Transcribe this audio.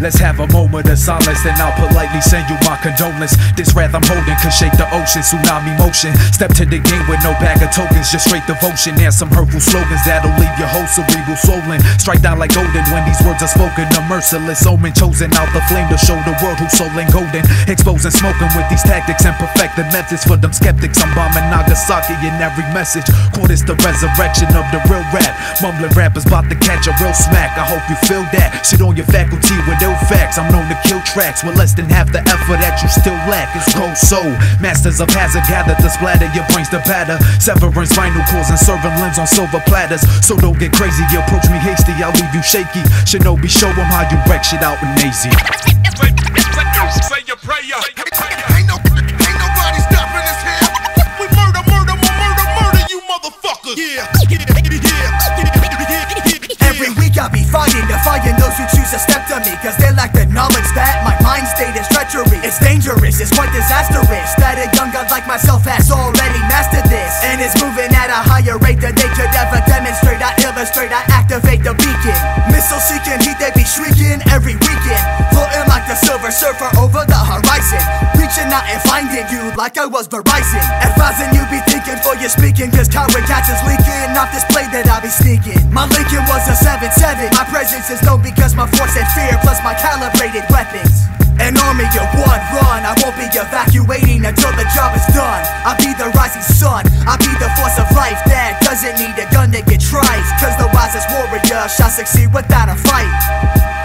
Let's have a moment of silence, then I'll politely send you my condolence. This wrath I'm holding could shake the ocean, tsunami motion. Step to the game with no bag of tokens, just straight devotion. And some hurtful slogans that'll leave your whole cerebral swollen. Strike down like golden when these words are spoken. A merciless omen chosen out the flame to show the world who's soul and golden. Exposing smoking with these tactics and perfected methods for them skeptics. I'm bombing Nagasaki in every message. Quote is the resurrection of the real rap. Mumbling rappers about to catch a real smack. I hope you feel that. Shit on your faculty with facts. I'm known to kill tracks with less than half the effort that you still lack. It's cold soul. Masters of hazard gather to splatter your brains to batter. Severance, spinal cords, and serving limbs on silver platters. So don't get crazy. You approach me hasty, I'll leave you shaky. Shinobi, show them how you wreck shit out in Nazy. They lack the knowledge that my mind state is treachery. It's dangerous, it's quite disastrous That a young god like myself has already mastered this And is moving at a higher rate than they could ever demonstrate. I illustrate, I activate the beacon. Missile seeking heat, they be shrieking every weekend. Floating like the silver surfer over the horizon. Reaching out and finding you like I was Verizon. Advising you be thinking for your speaking Cause coward cats is leaking. Off this blade that I be sneaking. My Lincoln was a 7-7 My presence is known because my force and fear Plus my calibrated weapons. An army of one run. I won't be evacuating until the job is done. I'll be the rising sun. I'll be the force of life that doesn't need a gun to get tried Cause the wisest warrior shall succeed without a fight